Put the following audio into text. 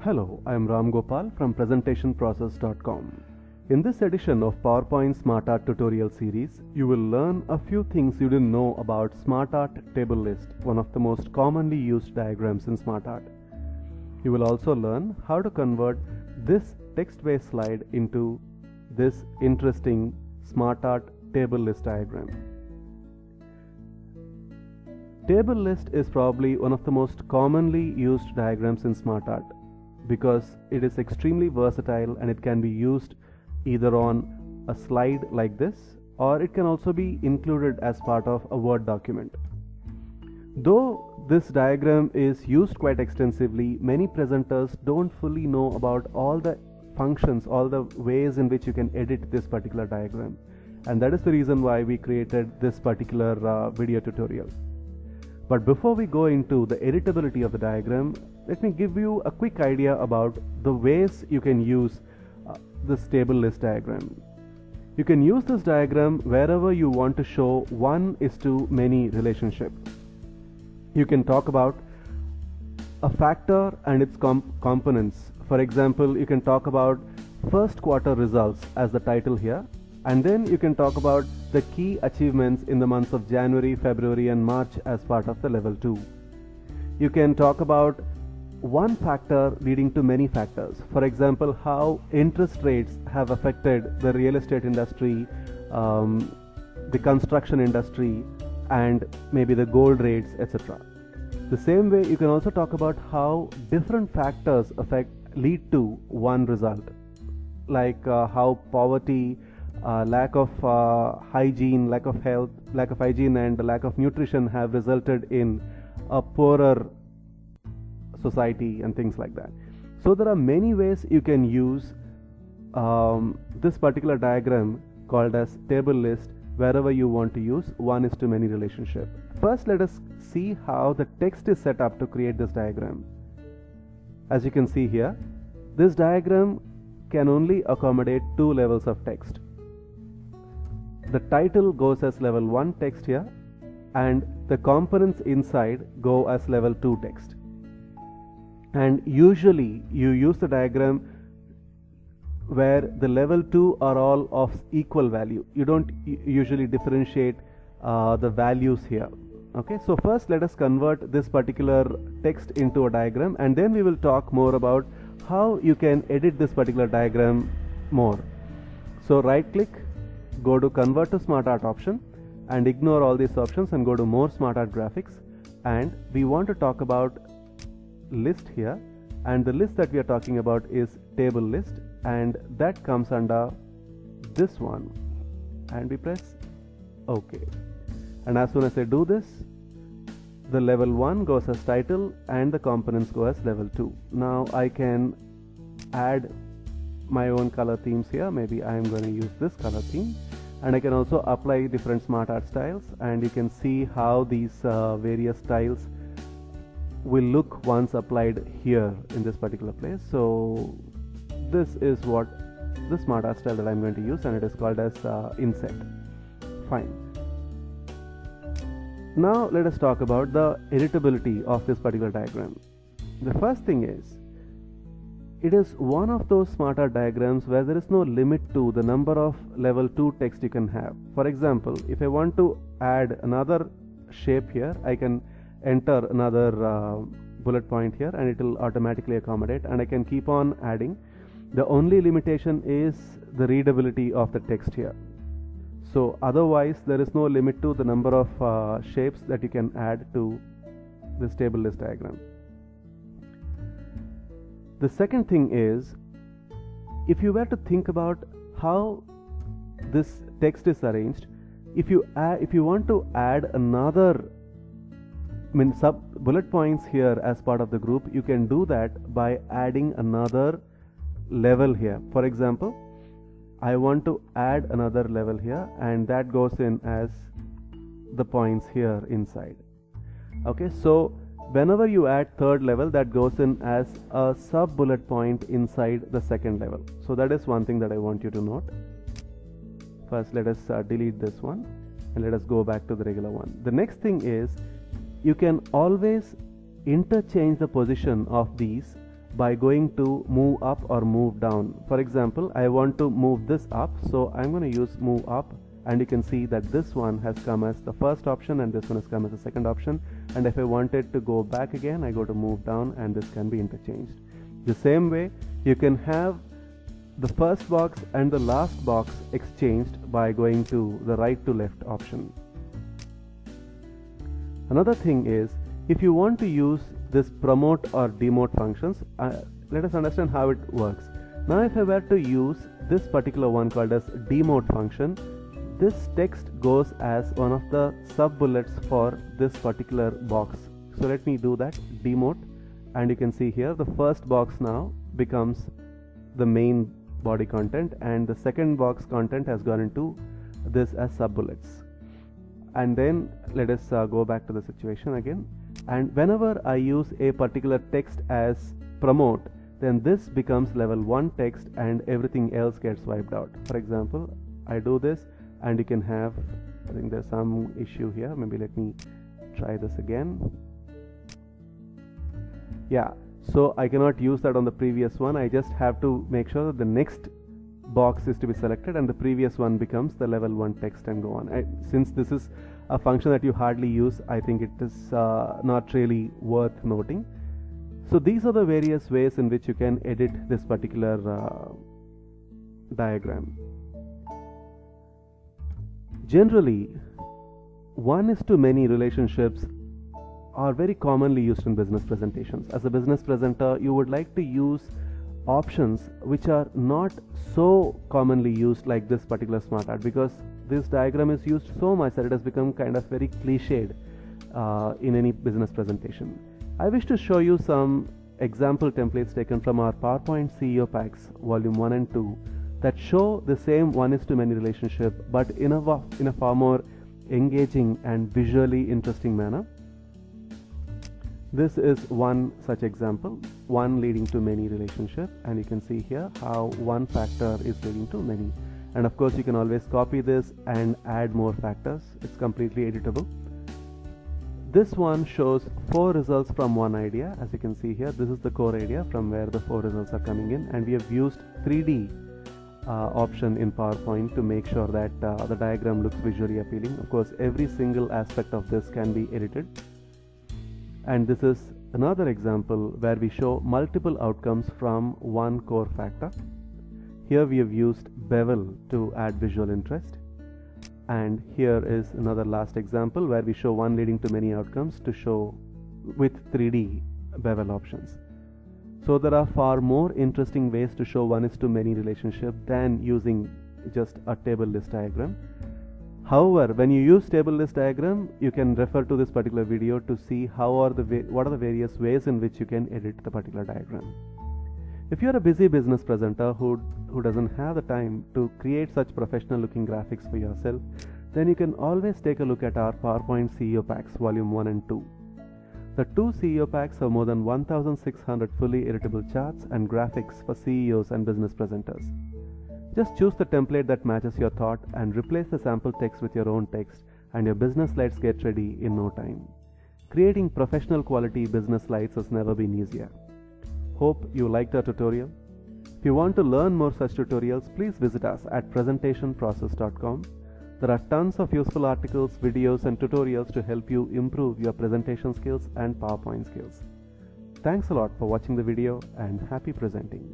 Hello, I am Ram Gopal from presentationprocess.com. In this edition of PowerPoint SmartArt tutorial series, you will learn a few things you didn't know about SmartArt table list, one of the most commonly used diagrams in SmartArt. You will also learn how to convert this text-based slide into this interesting SmartArt table list diagram. Table list is probably one of the most commonly used diagrams in SmartArt because it is extremely versatile and it can be used either on a slide like this or it can also be included as part of a Word document. Though this diagram is used quite extensively, many presenters don't fully know about all the functions, all the ways in which you can edit this particular diagram. And that is the reason why we created this particular uh, video tutorial. But before we go into the editability of the diagram, let me give you a quick idea about the ways you can use uh, this table list diagram. You can use this diagram wherever you want to show one is to many relationship. You can talk about a factor and its comp components. For example, you can talk about first quarter results as the title here and then you can talk about the key achievements in the months of January, February and March as part of the level 2. You can talk about one factor leading to many factors. For example, how interest rates have affected the real estate industry, um, the construction industry, and maybe the gold rates, etc. The same way, you can also talk about how different factors affect lead to one result, like uh, how poverty, uh, lack of uh, hygiene, lack of health, lack of hygiene, and the lack of nutrition have resulted in a poorer society and things like that. So there are many ways you can use um, this particular diagram called as table list wherever you want to use one is to many relationship. First, let us see how the text is set up to create this diagram. As you can see here, this diagram can only accommodate two levels of text the title goes as level 1 text here and the components inside go as level 2 text. And usually you use the diagram where the level 2 are all of equal value. You don't usually differentiate uh, the values here. Okay so first let us convert this particular text into a diagram and then we will talk more about how you can edit this particular diagram more. So right click go to convert to smart art option and ignore all these options and go to more smart art graphics. And we want to talk about list here. And the list that we are talking about is table list. And that comes under this one. And we press ok. And as soon as I do this the level 1 goes as title and the components go as level 2 now I can add my own color themes here. Maybe I am going to use this color theme. And I can also apply different smart art styles. And you can see how these uh, various styles will look once applied here in this particular place. So this is what the smart art style that I'm going to use. And it is called as uh, inset. Fine. Now let us talk about the editability of this particular diagram. The first thing is it is one of those SmartArt diagrams where there is no limit to the number of level 2 text you can have. For example, if I want to add another shape here, I can enter another uh, bullet point here and it will automatically accommodate and I can keep on adding. The only limitation is the readability of the text here. So otherwise there is no limit to the number of uh, shapes that you can add to this table list diagram. The second thing is if you were to think about how this text is arranged, if you add, if you want to add another I mean sub bullet points here as part of the group, you can do that by adding another level here. For example, I want to add another level here and that goes in as the points here inside. Okay, so whenever you add third level that goes in as a sub bullet point inside the second level. So that is one thing that I want you to note. First let us uh, delete this one and let us go back to the regular one. The next thing is you can always interchange the position of these by going to move up or move down. For example, I want to move this up, so I'm going to use move up and you can see that this one has come as the first option and this one has come as the second option and if I wanted to go back again I go to move down and this can be interchanged. The same way you can have the first box and the last box exchanged by going to the right to left option. Another thing is if you want to use this promote or demote functions, uh, let us understand how it works. Now if I were to use this particular one called as demote function, this text goes as one of the sub bullets for this particular box. So let me do that demote. And you can see here the first box now becomes the main body content and the second box content has gone into this as sub bullets and then let us uh, go back to the situation again. And whenever I use a particular text as promote then this becomes level 1 text and everything else gets wiped out. For example I do this and you can have I think there's some issue here. Maybe let me try this again. Yeah so I cannot use that on the previous one. I just have to make sure that the next box is to be selected and the previous one becomes the level 1 text and go on. I, since this is a function that you hardly use I think it is uh, not really worth noting. So these are the various ways in which you can edit this particular uh, diagram generally one is to many relationships are very commonly used in business presentations. As a business presenter, you would like to use options which are not so commonly used like this particular smart art because this diagram is used so much that it has become kind of very cliched uh, in any business presentation. I wish to show you some example templates taken from our PowerPoint CEO packs volume 1 and 2 that show the same one is to many relationship but in a, in a far more engaging and visually interesting manner. This is one such example, one leading to many relationship and you can see here how one factor is leading to many. And of course you can always copy this and add more factors. It's completely editable. This one shows four results from one idea. As you can see here, this is the core idea from where the four results are coming in and we have used 3D uh, option in PowerPoint to make sure that uh, the diagram looks visually appealing. Of course, every single aspect of this can be edited and this is another example where we show multiple outcomes from one core factor. Here we have used bevel to add visual interest and here is another last example where we show one leading to many outcomes to show with 3D bevel options. So there are far more interesting ways to show one is to many relationship than using just a table list diagram. However, when you use table list diagram, you can refer to this particular video to see how are the what are the various ways in which you can edit the particular diagram. If you are a busy business presenter who who doesn't have the time to create such professional looking graphics for yourself, then you can always take a look at our PowerPoint CEO packs volume 1 and 2. The two CEO packs have more than 1600 fully editable charts and graphics for CEOs and business presenters. Just choose the template that matches your thought and replace the sample text with your own text, and your business slides get ready in no time. Creating professional quality business slides has never been easier. Hope you liked our tutorial. If you want to learn more such tutorials, please visit us at presentationprocess.com. There are tons of useful articles, videos, and tutorials to help you improve your presentation skills and PowerPoint skills. Thanks a lot for watching the video and happy presenting.